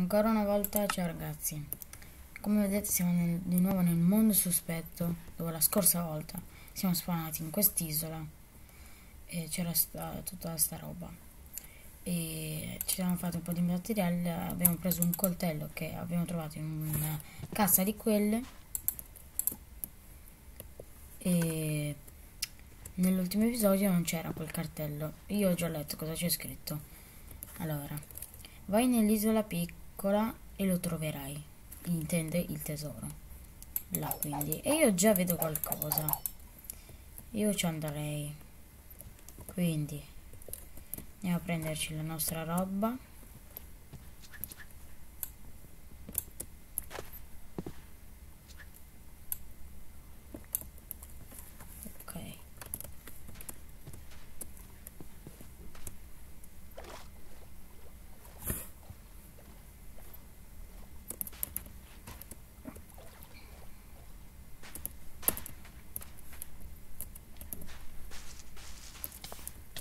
ancora una volta ciao ragazzi. Come vedete siamo nel, di nuovo nel mondo sospetto, dove la scorsa volta siamo spawnati in quest'isola e c'era tutta sta roba. E ci siamo fatti un po' di materiale, abbiamo preso un coltello che abbiamo trovato in una cassa di quelle e nell'ultimo episodio non c'era quel cartello. Io ho già letto cosa c'è scritto. Allora, vai nell'isola piccola e lo troverai. Intende il tesoro. Là quindi. E io già vedo qualcosa. Io ci andrei. Quindi andiamo a prenderci la nostra roba.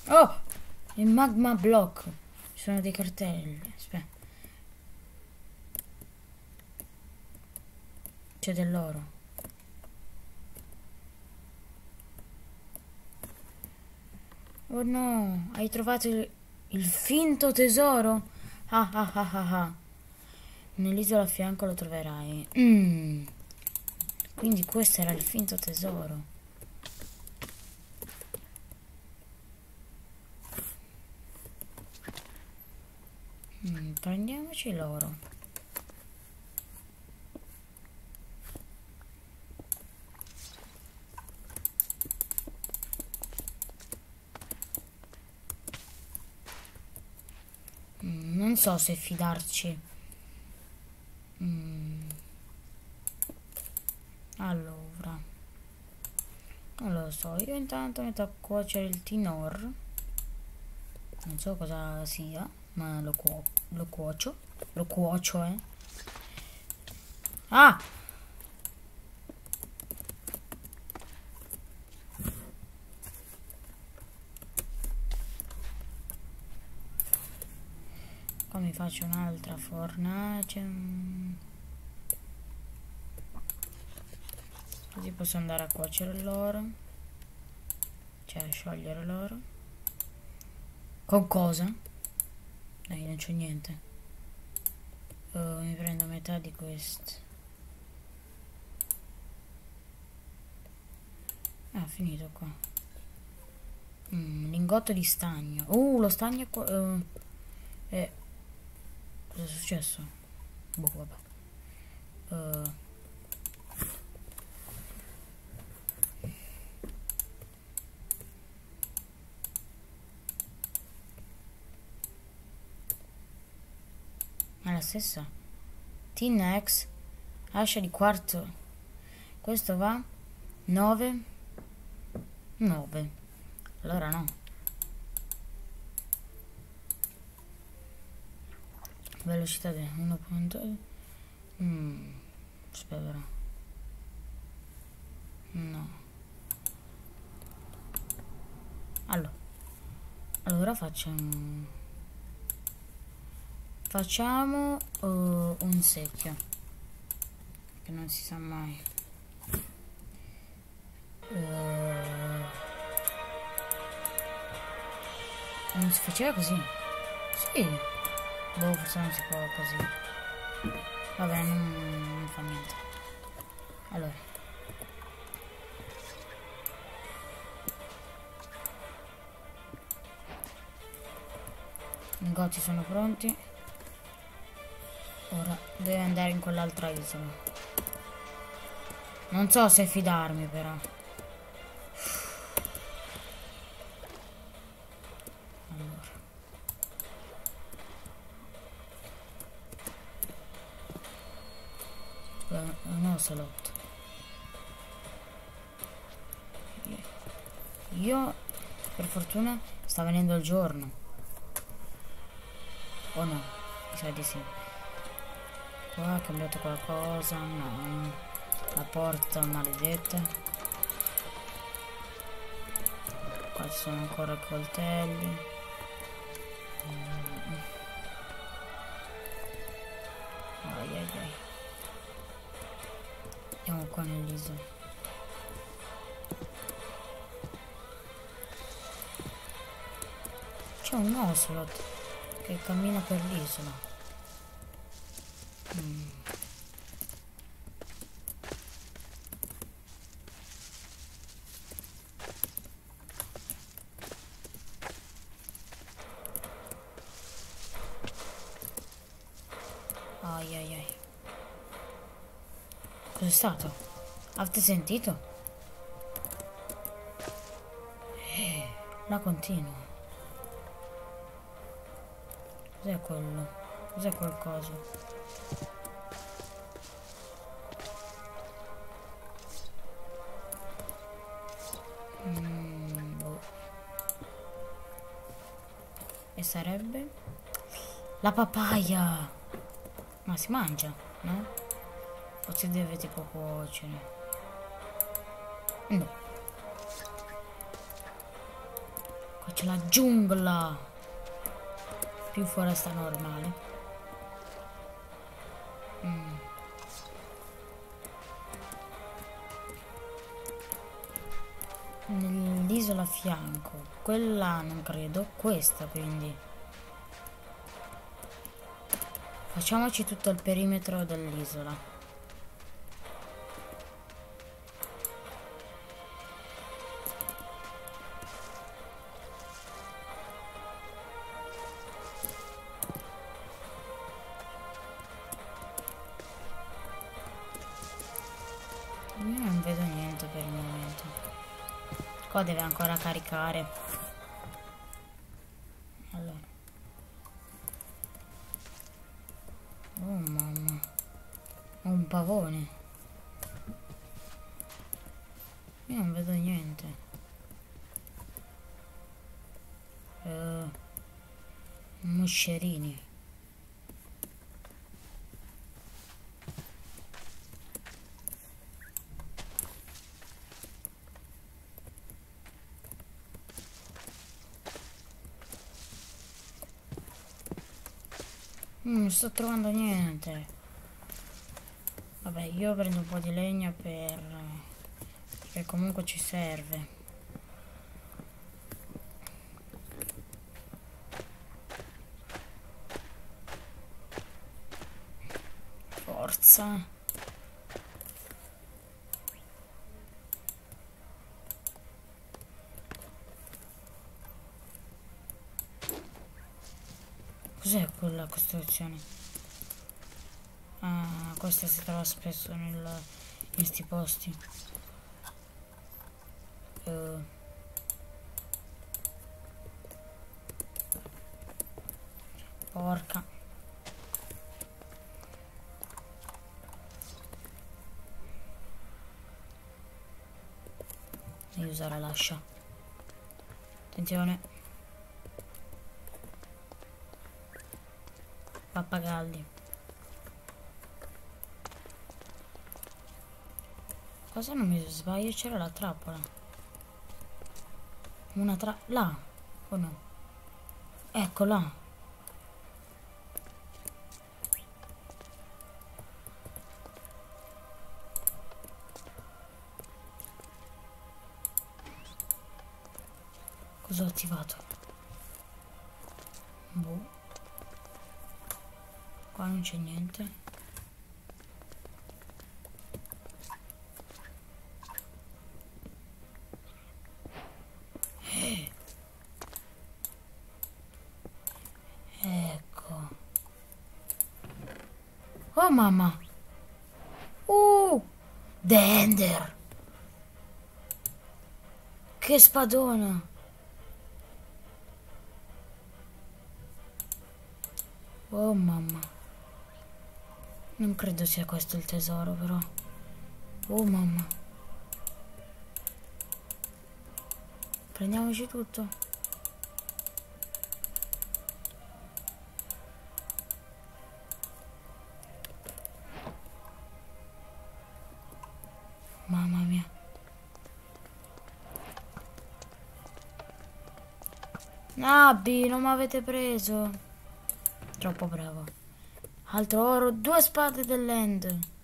Oh! Il magma block. Ci sono dei cartelli. Aspetta. C'è dell'oro. Oh no, hai trovato il, il finto tesoro? Ah ah ah ah ah. Nell'isola a fianco lo troverai. Mm. Quindi questo era il finto tesoro. Mm, prendiamoci l'oro. Mm, non so se fidarci. Mm. Allora. Non lo so, io intanto metto a cuocere il tinor. Non so cosa sia ma lo, cuo lo cuocio lo cuocio eh. Ah! Qua mi faccio un'altra fornace. Così posso andare a cuocere l'oro. Cioè a sciogliere l'oro con cosa? Dai, non c'è niente. Oh, mi prendo metà di questo. Ah, finito qua. Mm, lingotto di stagno. Uh, lo stagno qua. Uh, eh. Cosa è successo? Boh, vabbè. Uh, la stessa. T-Nex, ascia di quarto. Questo va 9. 9. Allora no. Velocità di 1.2. Mm, aspetta. No. Allora. Allora faccio un Facciamo uh, un secchio. Che non si sa mai. Uh, non si faceva così? Sì. Boh, forse non si può così. Vabbè, non, non fa niente. Allora. I goti sono pronti. Ora deve andare in quell'altra isola. Non so se fidarmi però. Allora. Non ho salotto. Io, per fortuna, sta venendo il giorno. O no? Mi sa di sì qua è cambiato qualcosa? No la porta maledetta. Qua ci sono ancora coltelli. Mm. Ai ai ai. Andiamo qua nell'isola. C'è un ocelot che cammina per l'isola. Cos'è stato? Avete sentito? Eh, la continua. Cos'è quello? Cos'è qualcosa? Mm, boh. E sarebbe? La papaya! Ma si mangia, no? O si deve tipo cuocere? No. Qua c'è la giungla! Più foresta normale. Mm. Nell'isola a fianco. Quella non credo. Questa quindi. Facciamoci tutto il perimetro dell'isola. Qua deve ancora caricare. Allora. Oh mamma. Ho un pavone. Io non vedo niente. Uh, moscerini. Sto trovando niente. Vabbè, io prendo un po' di legna per... Perché comunque ci serve. Forza. Cos'è quella costruzione? Ah, questa si trova spesso nel, in questi posti. Uh. Porca. Devi usare l'ascia. Attenzione. Pappagalli. Cosa non mi sbaglio? C'era la trappola. Una tra... là. O no? Ecco là. Cosa ho attivato? Boh. Qua non c'è niente. Ecco. Oh mamma. Uh! Dender. Che spadona. Oh mamma. Non credo sia questo il tesoro però. Oh mamma. Prendiamoci tutto. Mamma mia. Nabbi, non mi avete preso. Troppo bravo. Altro oro, due spade dell'end.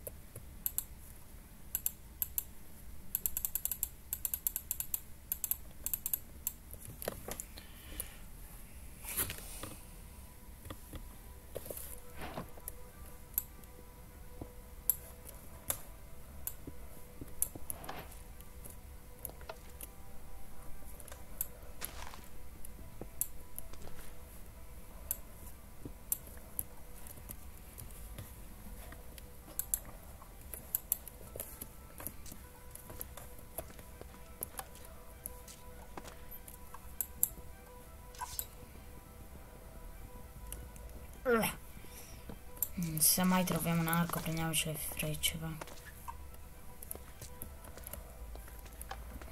Se mai troviamo un arco, prendiamoci le frecce, va.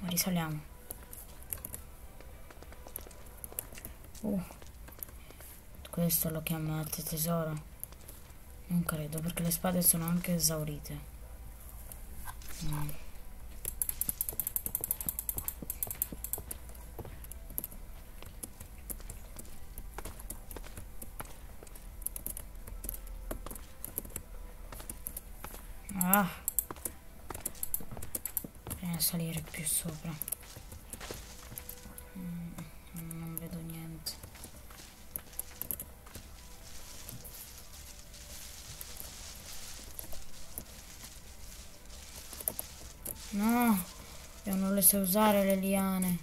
Risaliamo. Uh. Questo lo chiamate tesoro? Non credo, perché le spade sono anche esaurite. Mm. Ah. Bisogna salire più sopra. Mm, non vedo niente. No, io non le so usare le liane.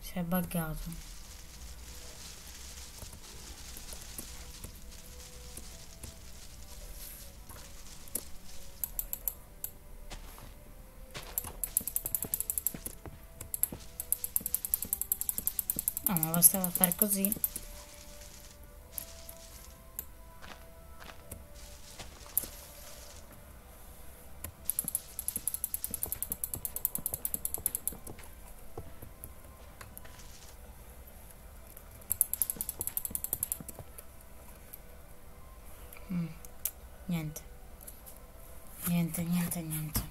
Si è buggato. No, ma bastava fare così. Mm. Niente. Niente, niente, niente.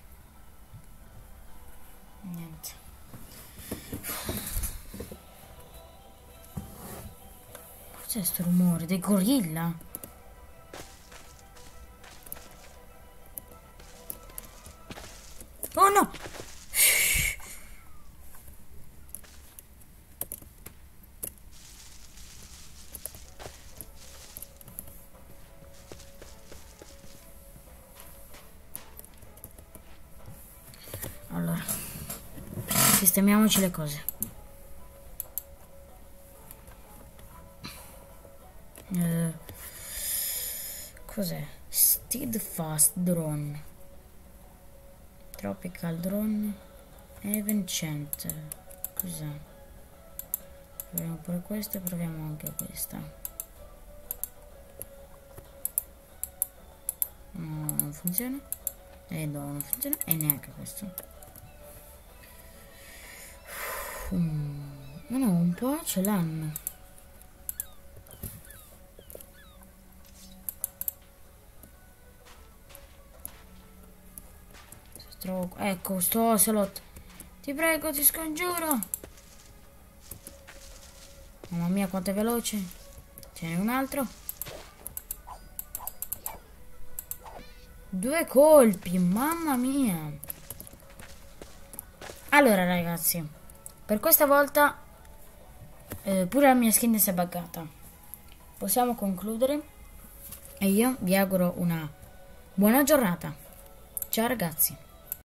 Niente. Cos'è sto rumore? Dei gorilla? Oh no! Allora, sistemiamoci le cose. Cos'è? Steadfast Drone. Tropical Drone. Even Center. Cos'è? Proviamo pure questo e proviamo anche questa. No, non funziona. E no, non funziona. E neanche questo. Ma no, un po' ce l'hanno. Trovo... Ecco, sto ocelot. Ti prego, ti scongiuro. Mamma mia, quanto è veloce. Ce n'è un altro. Due colpi, mamma mia. Allora, ragazzi, per questa volta eh, pure la mia skin si è buggata. Possiamo concludere. E io vi auguro una buona giornata. Ciao ragazzi.